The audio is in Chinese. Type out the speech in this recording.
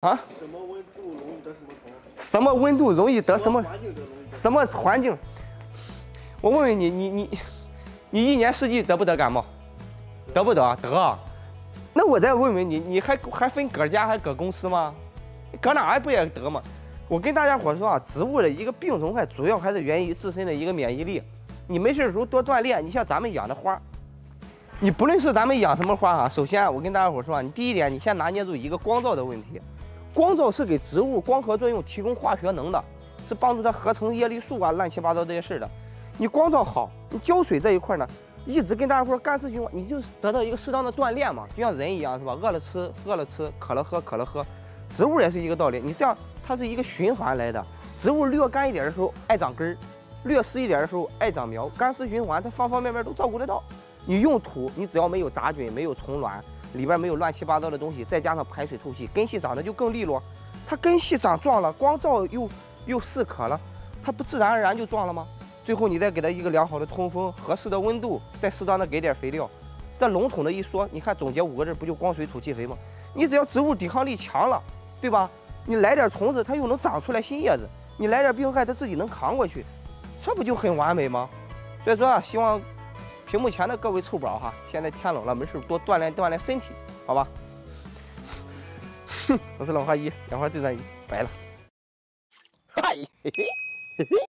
啊？什么温度容易得什么虫？什么温度容易得什么？什么环境？我问问你，你你你一年四季得不得感冒？得不得？得。那我再问问你，你还还分搁家还搁公司吗？搁哪儿不也得吗？我跟大家伙说啊，植物的一个病虫害主要还是源于自身的一个免疫力。你没事的时候多锻炼。你像咱们养的花，你不论是咱们养什么花啊，首先我跟大家伙说啊，你第一点，你先拿捏住一个光照的问题。光照是给植物光合作用提供化学能的，是帮助它合成叶绿素啊，乱七八糟这些事儿的。你光照好，你浇水这一块呢，一直跟大家伙干湿循环，你就得到一个适当的锻炼嘛，就像人一样是吧？饿了吃，饿了吃，渴了喝，渴了喝。植物也是一个道理，你这样它是一个循环来的。植物略干一点的时候爱长根儿，略湿一点的时候爱长苗，干湿循环它方方面面都照顾得到。你用土，你只要没有杂菌，没有虫卵。里边没有乱七八糟的东西，再加上排水透气，根系长得就更利落。它根系长壮了，光照又又适可了，它不自然而然就壮了吗？最后你再给它一个良好的通风、合适的温度，再适当的给点肥料，这笼统的一说，你看总结五个字，不就光水土气肥吗？你只要植物抵抗力强了，对吧？你来点虫子，它又能长出来新叶子；你来点病害，它自己能扛过去，这不就很完美吗？所以说啊，希望。屏幕前的各位臭宝哈，现在天冷了，没事多锻炼锻炼身体，好吧？哼，我是老花一，养花最专一，拜了。嗨，嘿嘿嘿嘿。